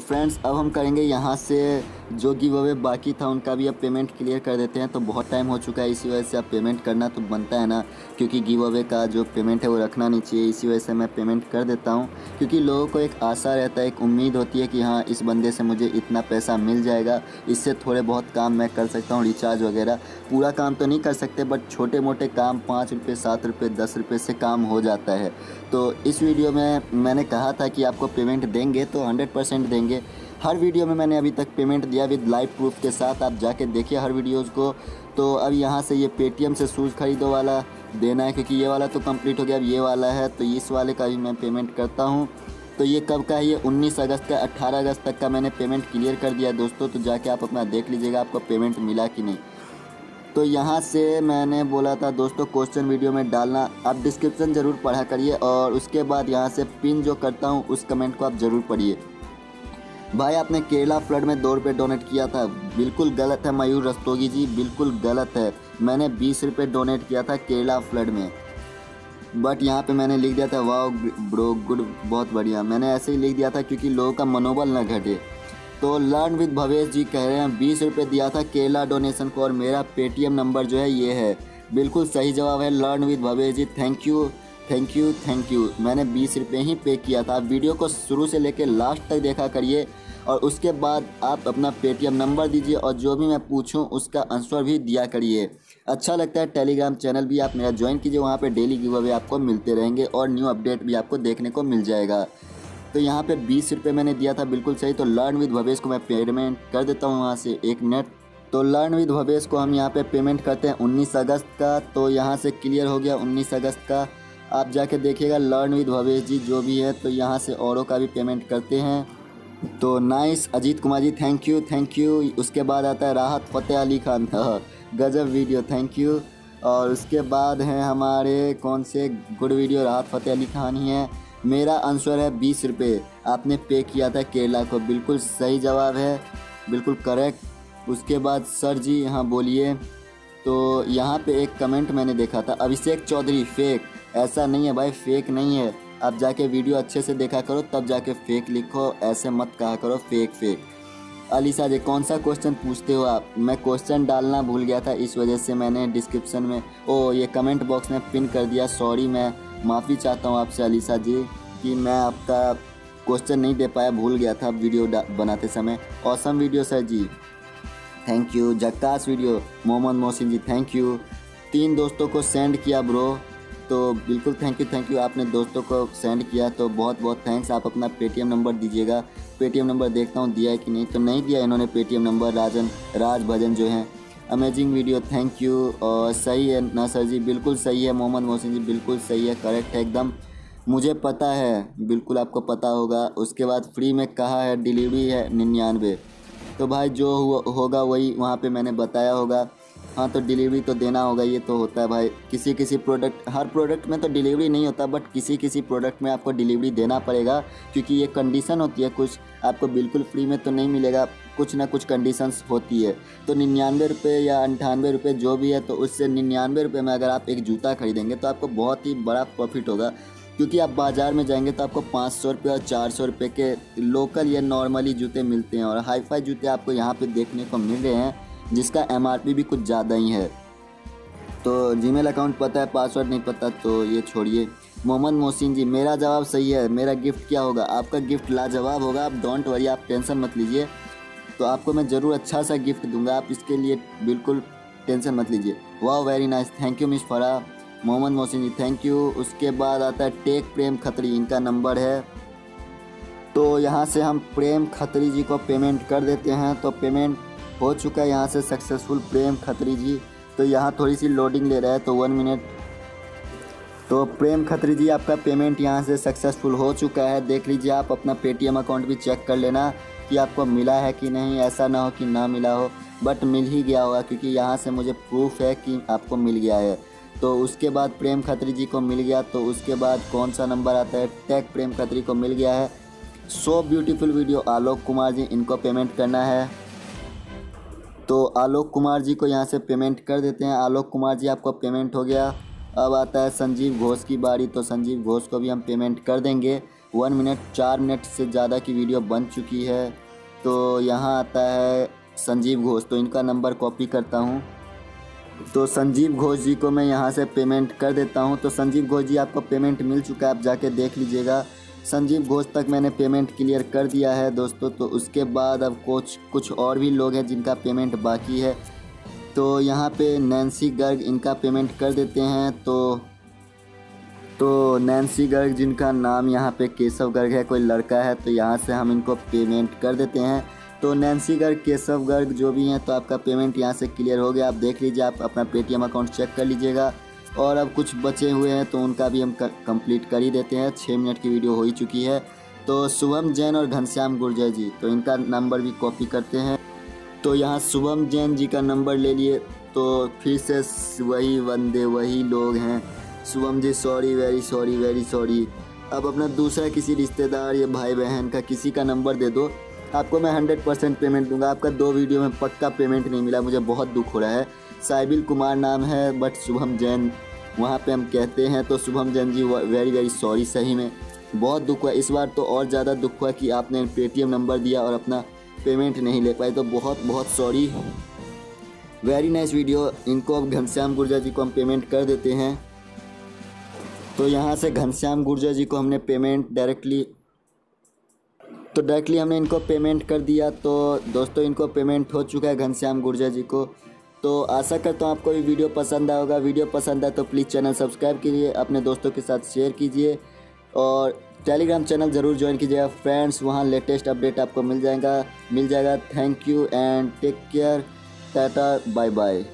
तो फ्रेंड्स अब हम करेंगे यहाँ से जो गिव अवे बाकी था, उनका भी अब पेमेंट क्लियर कर देते हैं। तो बहुत टाइम हो चुका है, इसी वजह से अब पेमेंट करना तो बनता है ना, क्योंकि गिव अवे का जो पेमेंट है वो रखना नहीं चाहिए। इसी वजह से मैं पेमेंट कर देता हूँ, क्योंकि लोगों को एक आशा रहता है, एक उम्मीद होती है कि हाँ इस बंदे से मुझे इतना पैसा मिल जाएगा। इससे थोड़े बहुत काम मैं कर सकता हूँ रिचार्ज वगैरह। पूरा काम तो नहीं कर सकते बट छोटे मोटे काम, पाँच रुपये, सात रुपये, दस रुपये से काम हो जाता है। तो इस वीडियो में मैंने कहा था कि आपको पेमेंट देंगे तो हंड्रेड परसेंट देंगे हर वीडियो में मैंने अभी तक पेमेंट दिया विद लाइव प्रूफ के साथ। आप जाके देखिए हर वीडियोज़ को। तो अब यहाँ से ये पेटीएम से शूज़ खरीदो वाला देना है, क्योंकि ये वाला तो कंप्लीट हो गया। अब ये वाला है तो इस वाले का भी मैं पेमेंट करता हूँ। तो ये कब का है? ये 19 अगस्त का 18 अगस्त तक का मैंने पेमेंट क्लियर कर दिया दोस्तों। तो जाके आप अपना देख लीजिएगा, आपको पेमेंट मिला कि नहीं। तो यहाँ से मैंने बोला था दोस्तों क्वेश्चन वीडियो में डालना। आप डिस्क्रिप्शन ज़रूर पढ़ा करिए और उसके बाद यहाँ से पिन जो करता हूँ, उस कमेंट को आप ज़रूर पढ़िए। भाई, आपने केरला फ्लड में दो रुपये डोनेट किया था। बिल्कुल गलत है मयूर रस्तोगी जी, बिल्कुल गलत है। मैंने बीस रुपये डोनेट किया था केरला फ्लड में। बट यहाँ पे मैंने लिख दिया था, वाह, ब्रो, गुड, बहुत बढ़िया। मैंने ऐसे ही लिख दिया था क्योंकि लोगों का मनोबल न घटे। तो लर्न विद भवेश जी कह रहे हैं, बीस रुपये दिया था केरला डोनेशन को और मेरा पेटीएम नंबर जो है, ये है। बिल्कुल सही जवाब है learn with Bhavesh ji thank you thank you thank you मैंने बीस रुपये ही पे किया था। वीडियो को शुरू से लेकर लास्ट तक देखा करिए और उसके बाद आप अपना पेटीएम नंबर दीजिए और जो भी मैं पूछूँ, उसका आंसर भी दिया करिए। अच्छा लगता है टेलीग्राम चैनल भी आप मेरा ज्वाइन कीजिए, वहाँ पे डेली गिव अवे आपको मिलते रहेंगे और न्यू अपडेट भी आपको देखने को मिल जाएगा। तो यहाँ पे बीस रुपये मैंने दिया था, बिल्कुल सही। तो लर्न विद भवेश को मैं पेमेंट कर देता हूँ वहाँ से एक मिनट तो लर्न विद भवेश को हम यहाँ पे पेमेंट करते हैं 19 अगस्त का। तो यहाँ से क्लियर हो गया 19 अगस्त का। आप जाके देखिएगा लर्न विद भवेश जी जो भी है तो यहाँ से औरों का भी पेमेंट करते हैं। तो nice Ajit Kumar ji thank you thank you उसके बाद आता है राहत फ़तेह अली खान। गजब वीडियो थैंक यू और उसके बाद हैं हमारे, कौन से? गुड वीडियो राहत फ़तेह अली खान ही हैं। मेरा आंसर है बीस रुपये आपने पे किया था केरला को। बिल्कुल सही जवाब है। बिल्कुल करेक्ट उसके बाद सर जी, यहाँ बोलिए। तो यहाँ पे एक कमेंट मैंने देखा था, अभिषेक चौधरी फेक ऐसा नहीं है भाई फेक नहीं है। आप जाके वीडियो अच्छे से देखा करो, तब जाके फेक लिखो, ऐसे मत कहा करो फेक फेक अलीसा जी, कौन सा क्वेश्चन पूछते हो आप? मैं क्वेश्चन डालना भूल गया था, इस वजह से मैंने डिस्क्रिप्शन में, ओ, ये कमेंट बॉक्स में पिन कर दिया सॉरी मैं माफ़ी चाहता हूँ आपसे अलीसा जी, कि मैं आपका क्वेश्चन नहीं दे पाया, भूल गया था वीडियो बनाते समय. Awesome video sir ji. Thank you जक्कास video Mohammad Mohsin ji thank you तीन दोस्तों को सेंड किया ब्रो तो बिल्कुल थैंक यू थैंक यू आपने दोस्तों को सेंड किया तो बहुत बहुत थैंक्स आप अपना पेटीएम नंबर दीजिएगा. पेटीएम नंबर देखता हूँ, दिया है कि नहीं? तो नहीं दिया इन्होंने पेटीएम नंबर राजन, राज भजन जो हैं. अमेजिंग वीडियो थैंक यू और सही है, ना सर जी, बिल्कुल सही है. मोहम्मद मोहसिन जी, बिल्कुल सही है करेक्ट है एकदम. मुझे पता है, बिल्कुल आपको पता होगा. उसके बाद फ्री में कहा है डिलीवरी है निन्यानवे. तो भाई जो होगा वही वहाँ पे मैंने बताया होगा। हाँ तो डिलीवरी तो देना होगा, ये तो होता है भाई। किसी किसी प्रोडक्ट हर प्रोडक्ट में तो डिलीवरी नहीं होता बट किसी किसी प्रोडक्ट में आपको डिलीवरी देना पड़ेगा, क्योंकि ये कंडीशन होती है कुछ। आपको बिल्कुल फ्री में तो नहीं मिलेगा, कुछ ना कुछ कंडीशंस होती है। तो निन्यानवे रुपये या अंठानवे रुपये जो भी है तो उससे निन्यानवे रुपये में अगर आप एक जूता खरीदेंगे तो आपको बहुत ही बड़ा प्रॉफिट होगा। क्योंकि आप बाज़ार में जाएँगे तो आपको पाँच सौ रुपये और चार सौ रुपये के लोकल या नॉर्मली जूते मिलते हैं और हाई फाई जूते आपको यहाँ पे देखने को मिल रहे हैं, जिसका एमआरपी भी कुछ ज़्यादा ही है। तो जीमेल अकाउंट पता है पासवर्ड नहीं पता तो ये छोड़िए। मोहम्मद मोहसिन जी, मेरा जवाब सही है, मेरा गिफ्ट क्या होगा? आपका गिफ्ट लाजवाब होगा, आप डोंट वरी आप टेंशन मत लीजिए। तो आपको मैं ज़रूर अच्छा सा गिफ्ट दूँगा, आप इसके लिए बिल्कुल टेंशन मत लीजिए। वाह very nice thank you miss Farah Mohammad Mohsin ji thank you उसके बाद आता है टेक प्रेम खत्री, इनका नंबर है। तो यहाँ से हम प्रेम खत्री जी को पेमेंट कर देते हैं। तो पेमेंट हो चुका है यहाँ से सक्सेसफुल प्रेम खत्री जी। तो यहाँ थोड़ी सी लोडिंग ले रहा है तो वन मिनट तो प्रेम खत्री जी, आपका पेमेंट यहाँ से सक्सेसफुल हो चुका है। देख लीजिए, आप अपना पेटीएम अकाउंट भी चेक कर लेना कि आपको मिला है कि नहीं। ऐसा ना हो कि ना मिला हो बट मिल ही गया होगा, क्योंकि यहाँ से मुझे प्रूफ है कि आपको मिल गया है। तो उसके बाद प्रेम खत्री जी को मिल गया तो उसके बाद कौन सा नंबर आता है? टैग प्रेम खत्री को मिल गया है। So beautiful video Alok Kumar ji, इनको पेमेंट करना है। तो आलोक कुमार जी को यहाँ से पेमेंट कर देते हैं। आलोक कुमार जी, आपको पेमेंट हो गया। अब आता है संजीव घोष की बारी तो संजीव घोष को भी हम पेमेंट कर देंगे। वन मिनट चार मिनट से ज़्यादा की वीडियो बन चुकी है। तो यहाँ आता है संजीव घोष तो इनका नंबर कॉपी करता हूँ। तो संजीव घोष जी को मैं यहाँ से पेमेंट कर देता हूँ। तो संजीव घोष जी, आपको पेमेंट मिल चुका है, आप जाके देख लीजिएगा। संजीव घोष तक मैंने पेमेंट क्लियर कर दिया है दोस्तों। तो उसके बाद अब कुछ कुछ और भी लोग हैं जिनका पेमेंट बाकी है। तो यहाँ पे नैन्सी गर्ग इनका पेमेंट कर देते हैं। तो तो नैन्सी गर्ग जिनका नाम यहाँ पे केशव गर्ग है, कोई लड़का है तो यहाँ से हम इनको पेमेंट कर देते हैं। तो नैन्सी गर्ग केशव गर्ग जो भी हैं तो आपका पेमेंट यहाँ से क्लियर हो गया। आप देख लीजिए, आप अपना पेटीएम अकाउंट चेक कर लीजिएगा। और अब कुछ बचे हुए हैं तो उनका भी हम कंप्लीट कर ही देते हैं। छः मिनट की वीडियो हो ही चुकी है। तो शुभम जैन और घनश्याम गुर्जर जी तो इनका नंबर भी कॉपी करते हैं। तो यहाँ शुभम जैन जी का नंबर ले लिए। तो फिर से वही बंदे वही लोग हैं। Shubham ji sorry very sorry very sorry अब अपना दूसरा किसी रिश्तेदार या भाई बहन का किसी का नंबर दे दो। आपको मैं हंड्रेड परसेंट पेमेंट दूँगा। आपका दो वीडियो में पक्का पेमेंट नहीं मिला। मुझे बहुत दुख हो रहा है। साइबिल कुमार नाम है बट शुभम जैन, वहाँ पे हम कहते हैं तो Shubham Jain ji very very sorry सही में। बहुत दुख हुआ। इस बार तो और ज़्यादा दुख हुआ कि आपने पेटीएम नंबर दिया और अपना पेमेंट नहीं ले पाए। तो बहुत बहुत सॉरी वेरी नाइस वीडियो इनको अब घनश्याम गुर्जर जी को हम पेमेंट कर देते हैं। तो यहाँ से घनश्याम गुर्जर जी को हमने पेमेंट डायरेक्टली तो डायरेक्टली हमने इनको पेमेंट कर दिया तो दोस्तों इनको पेमेंट हो चुका है घनश्याम गुर्जर जी को। तो आशा करता हूँ आपको ये वीडियो पसंद आएगा। वीडियो पसंद आए तो प्लीज़ चैनल सब्सक्राइब कीजिए, अपने दोस्तों के साथ शेयर कीजिए और टेलीग्राम चैनल ज़रूर ज्वाइन कीजिएगा। फ्रेंड्स, वहाँ लेटेस्ट अपडेट आपको मिल जाएगा। मिल जाएगा। Thank you and take care. Tata bye bye